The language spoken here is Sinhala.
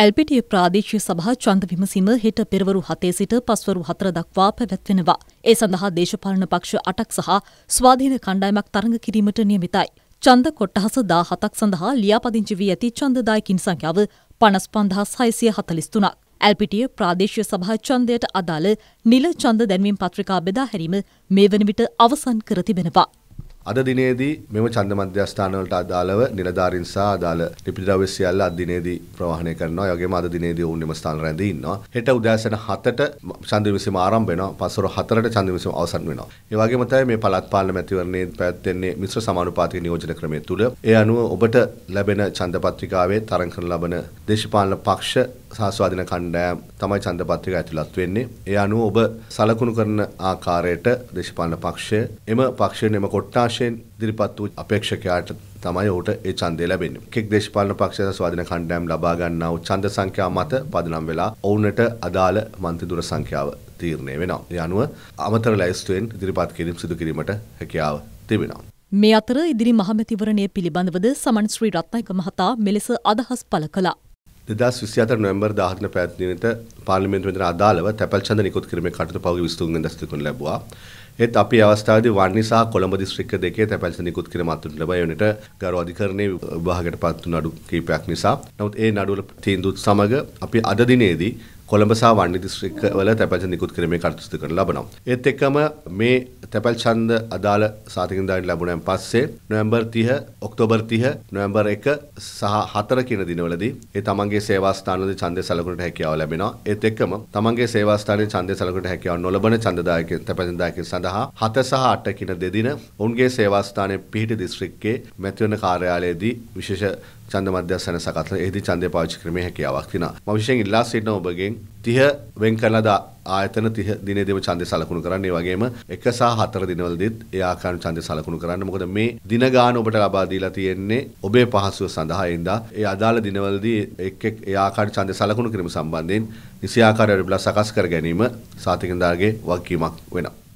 ඇල්පිටිය ප්‍රාදේශීය සභා ඡන්ද විමසීම හෙට පෙරවරු 7 සිට පස්වරු 4 දක්වා පැවැත්වෙනවා. ඒ සඳහා දේශපාලන පක්ෂ 8ක් සහ ස්වාධීන කණ්ඩායමක් තරඟ කිරීමට නියමිතයි. ඡන්ද කොට්ටහස 17ක් සඳහා ලියාපදිංචි වී ඇති ඡන්දදායකින් සංඛ්‍යාව 55643ක්. ඇල්පිටිය ප්‍රාදේශීය සභා ඡන්දයට අදාළ නිල ඡන්ද දැන්වීම් පත්‍රිකා බෙදා හැරීම මේ වන විට අවසන් කර තිබෙනවා. අද දිනේදී මෙම ඡන්ද මධ්‍යස්ථානවලට අදාළව නිලධාරීන් සහ අදාළ ලිපි ද්‍රව්‍ය සියල්ල අද දිනේදී ප්‍රවාහනය කරනවා. ඒ වගේම අද දිනේදී ඔවුන් එම ස්ථාන රැඳී ඉන්නවා. හෙට උදෑසන 7ට ඡන්ද විමසීම ආරම්භ වෙනවා. පස්වර 4ට ඡන්ද විමසීම අවසන් වෙනවා. ඒ වගේම තමයි මේ පළාත් පාලන මැතිවරණයේ පැවැත්වෙන්නේ මිශ්‍ර සමානුපාතික නියෝජන ක්‍රමය තුල. ඒ අනුව ඔබට ලැබෙන ඡන්ද පත්‍රිකාවේ තරඟ කරන ලබන දේශපාලන පක්ෂ සාස්වාදින කණ්ඩායම් තමයි ඡන්ද පත්‍රික ඇතුළත් වෙන්නේ. ඒ අනුව ඔබ සලකුණු කරන ආකාරයට දේශපාලන පක්ෂය එම පක්ෂයෙන් එම කොට්ටාශයෙන් ඉදිරිපත් වූ අපේක්ෂකයාට තමයි ඔහුට ඒ ඡන්දය ලැබෙන්නේ. එක් දේශපාලන පක්ෂය ස්වාධීන කණ්ඩායම් ලබා ගන්නා වූ ඡන්ද සංඛ්‍යාව මත පදනම් වෙලා ඔවුන්ට අදාළ මන්ත්‍රී දුර සංඛ්‍යාව තීරණය වෙනවා. ඒ අනුව අමතර ලැයිස්තුවෙන් ඉදිරිපත් කිරීම සිදු කිරීමට හැකියාව තිබෙනවා. මේ අතර ඉදිරි මහමැතිවරණය පිළිබඳවද සමන් ශ්‍රී රත්නායක මහතා මෙලෙස අදහස් පළ කළා. දෙදස් විසිහතර නොවැම්බර් 14 පැවැත්වෙනට පාර්ලිමේන්තුවෙන් අදාළව තැපැල් ඡන්ද නිකුත් කිරීමේ කටයුතු පහුගිය 23 වෙනිදා සිදු කරනු ලැබුවා. ඒත් අපි අවස්ථාවේදී වන්නි සහ කොළඹ දිස්ත්‍රික්ක දෙකේ තැපැල් ඡන්ද නිකුත් කිරීම අත්දුන් ලැබුවා. ඒ වෙනට ගරු අධිකරණයේ විභාගයට පත් වුණු නඩු කිහිපයක් නිසා. නමුත් ඒ නඩුවල තීන්දුවත් සමග අපි අද දිනේදී කොළඹ සහ වන්නි දිස්ත්‍රික්කවල තැපැල් ඡන්ද නිකුත් කිරීමේ කටයුතු සිදු කරන ලබනවා. ඒත් එක්කම මේ තැපැල් ඡන්ද අදාළ සාතිකින්දාරින් ලැබුණාන් පස්සේ නොවැම්බර් 30, ඔක්තෝබර් 30, නොවැම්බර් 1 සහ 4 කියන දිනවලදී ඒ තමන්ගේ සේවා ස්ථානවලදී ඡන්දය සැලකුණට හැකියාව ලැබෙනවා. ඒත් එක්කම තමන්ගේ සේවා ස්ථානයේ ඡන්දය සැලකුණට හැකියාව නොලබන ඡන්දදායකයන් තැපැල් දායකයන් සඳහා 7 සහ 8 කියන දෙදින ඔවුන්ගේ සේවා ස්ථානයේ පිහිටි දිස්ත්‍රික්කයේ මැතිවරණ කාර්යාලයේදී විශේෂ ඡන්ද මධ්‍යස්ථාන සකස් එහිදී ඡන්දය පාවිච්චි කිරීමේ හැකියාවක් තියෙනවා. මම විශේෂයෙන් ඉල්ලා සිටින ඔබගෙන් 30 වෙන් කරලා ආයතන 30 දිනේදීම ඡන්දය සලකුණු කරන්න. ඒ වගේම 1 සහ 4 දිනවලදීත් ඒ ආකාරයෙන් ඡන්දය සලකුණු කරන්න. මොකද මේ දින ගාන ඔබට ලබා දීලා තියෙන්නේ ඔබේ පහසුව සඳහා ඉඳා ඒ අදාළ දිනවලදී එක් එක් ඒ ආකාරයෙන් ඡන්දය සලකුණු කිරීම සම්බන්ධයෙන් නිසි ආකාරයට සකස් කර ගැනීම සාතිකන්දාගේ වගකීමක් වෙනවා.